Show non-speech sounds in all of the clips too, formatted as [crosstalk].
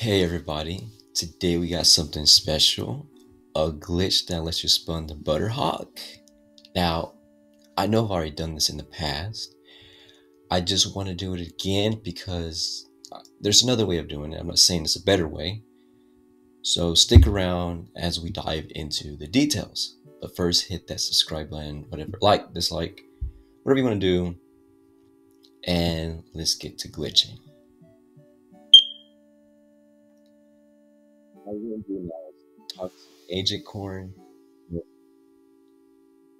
Hey everybody, today we got something special a glitch that lets you spawn the Butterhawk. Now, I know I've already done this in the past. I just want to do it again because uh, there's another way of doing it. I'm not saying it's a better way. So stick around as we dive into the details. But first, hit that subscribe button, whatever, like, dislike, whatever you want to do. And let's get to glitching. Talk to Agent Corn,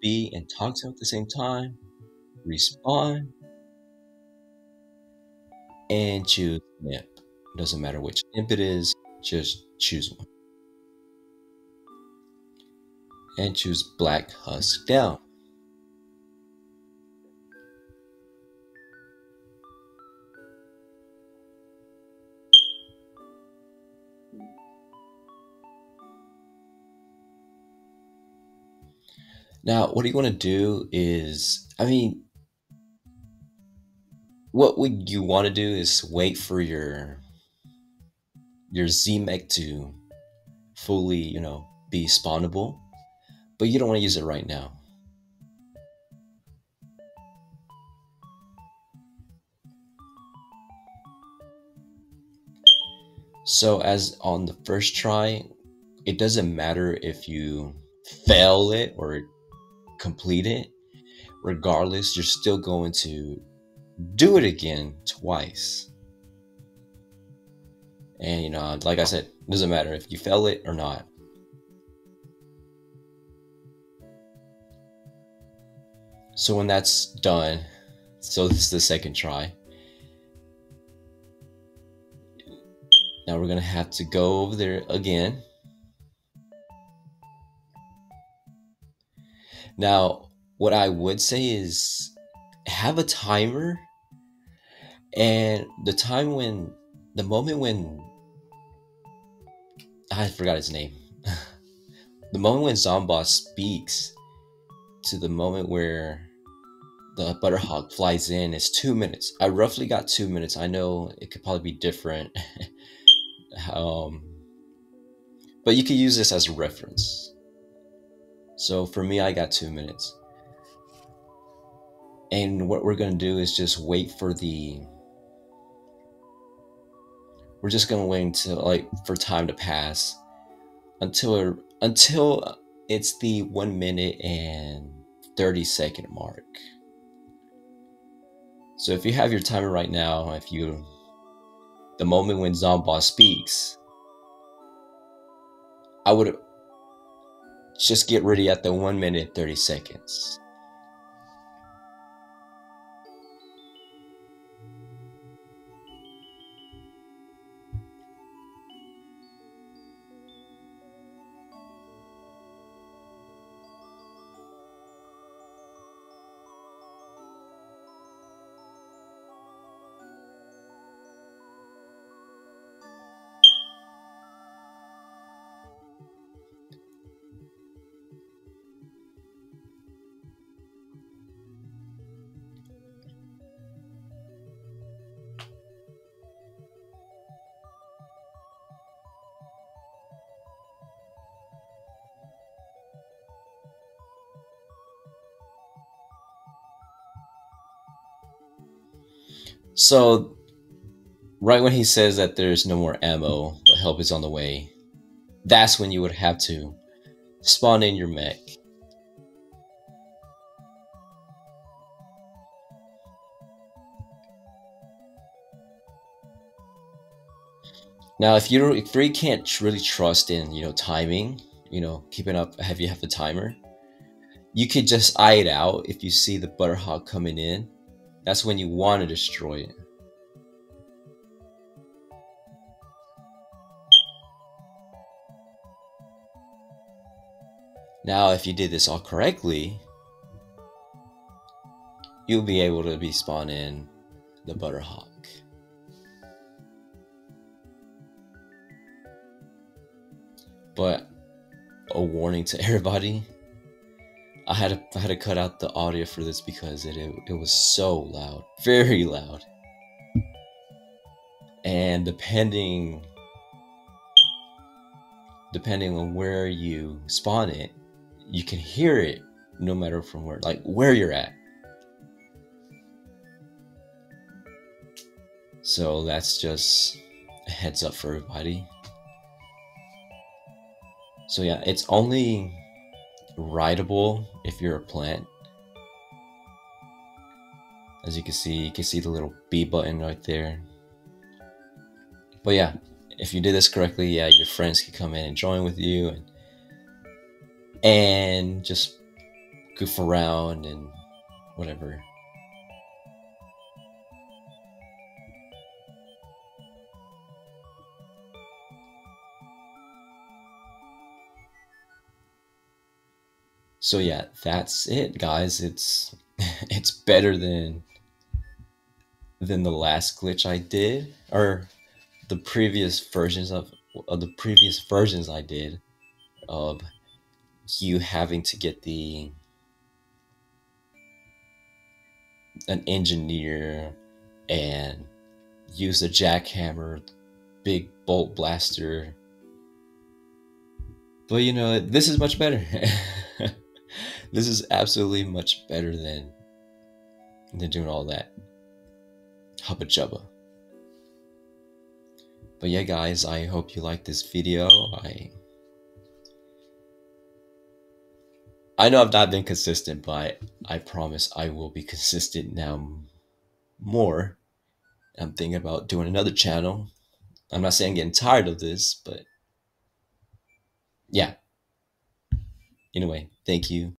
be and talk to him at the same time, Respond. and choose imp. Doesn't matter which imp it is, just choose one. And choose black husk down. Now, what you want to do is, I mean, what would you want to do is wait for your your ZMech to fully, you know, be spawnable, but you don't want to use it right now. So as on the first try, it doesn't matter if you fail it or complete it, regardless, you're still going to do it again twice. And you know, like I said, doesn't matter if you fail it or not. So when that's done, so this is the second try. Now we're gonna have to go over there again Now, what I would say is have a timer and the time when the moment when I forgot his name. [laughs] the moment when Zomboss speaks to the moment where the Butterhawk flies in is two minutes. I roughly got two minutes. I know it could probably be different. [laughs] um, but you could use this as a reference. So for me, I got two minutes. And what we're going to do is just wait for the. We're just going to wait until, like, for time to pass until until it's the one minute and 30 second mark. So if you have your timer right now, if you the moment when Zomboss speaks, I would just get ready at the 1 minute 30 seconds. So, right when he says that there's no more ammo, but help is on the way, that's when you would have to spawn in your mech. Now, if you if you can't really trust in you know timing, you know keeping up, have you have the timer, you could just eye it out if you see the Butterhawk coming in that's when you want to destroy it. Now, if you did this all correctly, you'll be able to be spawn in the Butterhawk. But a warning to [laughs] everybody I had to I had to cut out the audio for this because it, it it was so loud, very loud. And depending depending on where you spawn it, you can hear it no matter from where, like where you're at. So that's just a heads up for everybody. So yeah, it's only rideable if you're a plant. As you can see, you can see the little B button right there. But yeah, if you did this correctly, yeah, your friends can come in and join with you and and just goof around and whatever. So yeah, that's it guys. It's [laughs] it's better than than the last glitch I did or the previous versions of, of the previous versions I did of you having to get the an engineer and use a jackhammer, big bolt blaster. But you know, this is much better. [laughs] this is absolutely much better than than doing all that hubba chubba. But yeah, guys, I hope you like this video. I I know I've not been consistent, but I promise I will be consistent now more. I'm thinking about doing another channel. I'm not saying I'm getting tired of this, but yeah. Anyway, thank you.